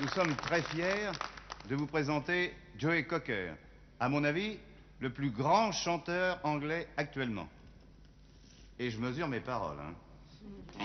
nous sommes très fiers de vous présenter Joey Cocker, à mon avis, le plus grand chanteur anglais actuellement. Et je mesure mes paroles. Hein.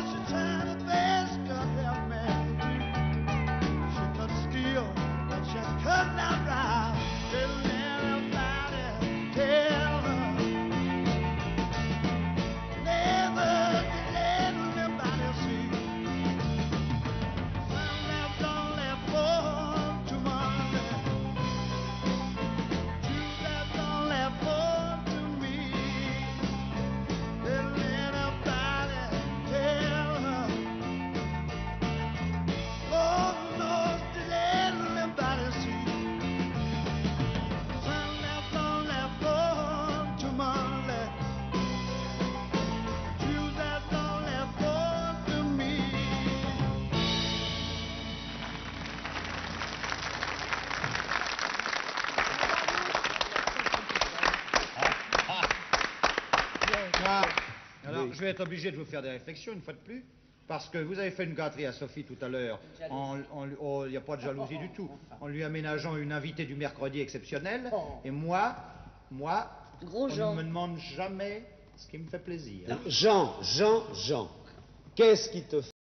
Now's the. Ah, alors, je vais être obligé de vous faire des réflexions une fois de plus, parce que vous avez fait une gâterie à Sophie tout à l'heure. en- en- oh, Il n'y a pas de jalousie du tout. En lui aménageant une invitée du mercredi exceptionnelle. Et moi, moi, Gros on Jean. ne me demande jamais ce qui me fait plaisir. Jean, Jean, Jean, qu'est-ce qui te